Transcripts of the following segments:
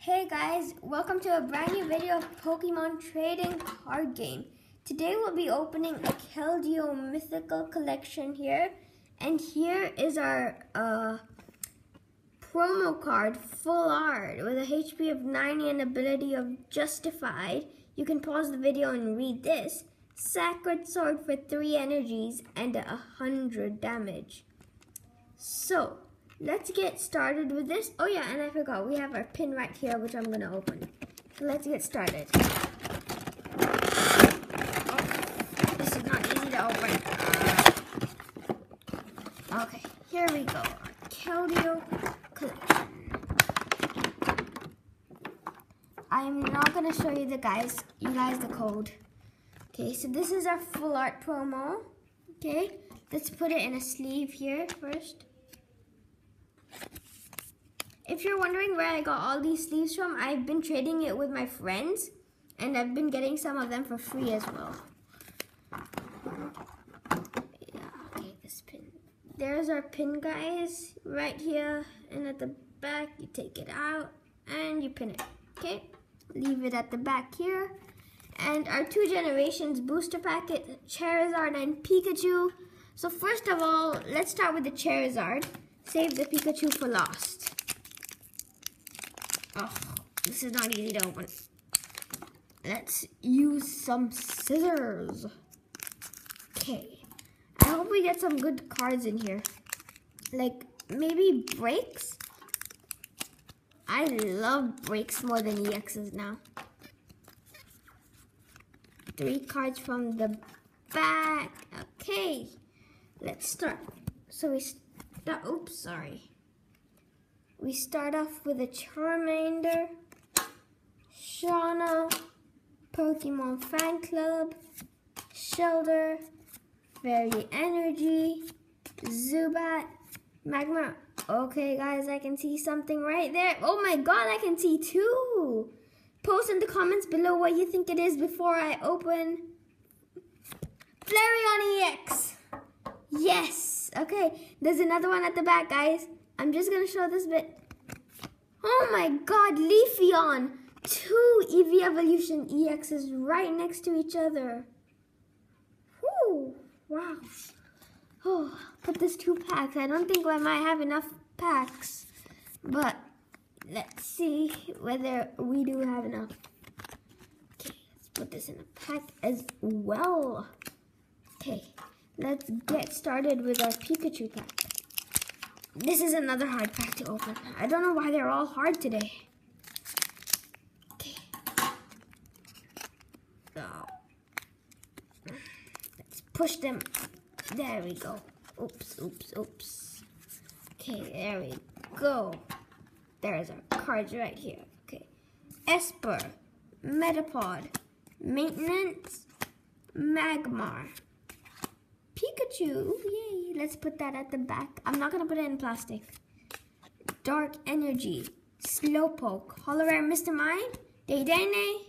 Hey guys, welcome to a brand new video of Pokemon Trading Card Game. Today we'll be opening a Keldeo Mythical Collection here. And here is our uh, promo card, Full Art, with a HP of 90 and ability of Justified. You can pause the video and read this. Sacred Sword for 3 energies and 100 damage. So, let's get started with this. Oh yeah, and I forgot, we have our pin right here, which I'm gonna open. So let's get started. Oh, this is not easy to open. Uh, okay, here we go. Keldeo collection. I'm not gonna show you the guys, you guys the code. Okay, so this is our full art promo. Okay, let's put it in a sleeve here first. If you're wondering where I got all these sleeves from, I've been trading it with my friends and I've been getting some of them for free as well. Yeah, okay, this pin. There's our pin, guys, right here. And at the back, you take it out and you pin it, okay? Leave it at the back here. And our two generations booster packet, Charizard and Pikachu. So first of all, let's start with the Charizard. Save the Pikachu for last. Oh, this is not easy to open. Let's use some scissors. Okay. I hope we get some good cards in here. Like, maybe breaks? I love breaks more than EXs now. Three cards from the back. Okay. Let's start. So we start, oops, sorry. We start off with a Charmander, Shauna, Pokemon Fan Club, Shellder, Fairy Energy, Zubat, Magmar. Okay, guys, I can see something right there. Oh my god, I can see two. Post in the comments below what you think it is before I open Flareon EX. Yes. Okay, there's another one at the back, guys. I'm just going to show this bit. Oh my god, Leafeon! Two Eevee Evolution EXs right next to each other. Whew, wow. Oh, but there's two packs. I don't think I might have enough packs. But let's see whether we do have enough. Okay, let's put this in a pack as well. Okay, let's get started with our Pikachu pack. This is another hard pack to open. I don't know why they're all hard today. Okay. Let's push them. There we go. Oops, oops, oops. Okay, there we go. There's our cards right here. Okay. Espurr, Metapod, Maintenance, Magmar, Pikachu, yay. Let's put that at the back. I'm not gonna put it in plastic. Dark Energy, Slowpoke, Holorare Mr. Mime, Dedenne,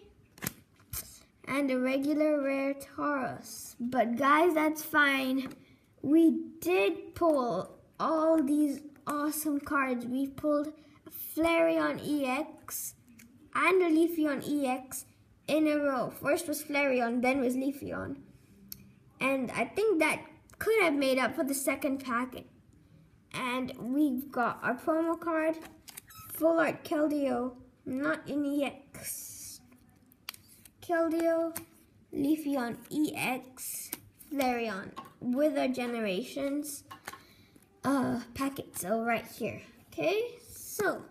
and a regular rare Tauros. But guys, that's fine. We did pull all these awesome cards. We pulled Flareon EX and a Leafeon EX in a row. First was Flareon, then was Leafeon. And I think that could have made up for the second packet. And we've got our promo card, Full Art Keldeo, not in EX. Keldeo, Leafeon EX, Flareon with our generations uh, packet. So right here. Okay, so.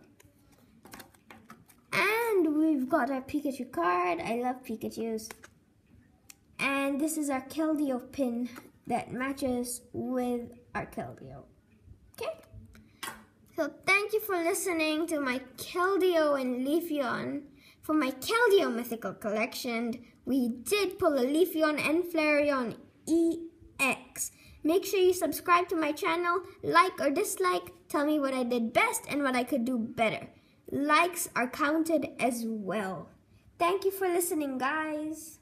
And we've got our Pikachu card. I love Pikachu's. This is our Keldeo pin that matches with our Keldeo. Okay? So thank you for listening to my Keldeo and Leafeon. For my Keldeo mythical collection, we did pull a Leafeon and Flareon EX. Make sure you subscribe to my channel, like or dislike, tell me what I did best and what I could do better. Likes are counted as well. Thank you for listening, guys.